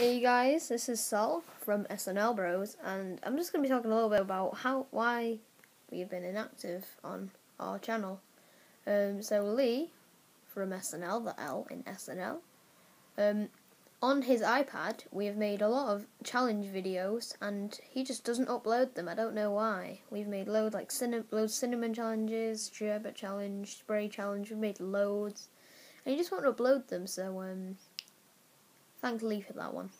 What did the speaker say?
Hey guys, this is Sol from SNL Bros, and I'm just going to be talking a little bit about how why we've been inactive on our channel. Um, so Lee from SNL, the L in SNL, um, on his iPad we have made a lot of challenge videos, and he just doesn't upload them. I don't know why. We've made loads like loads cinnamon challenges, sherbet challenge, spray challenge. We've made loads, and he just won't upload them. So um, thank Lee for that one.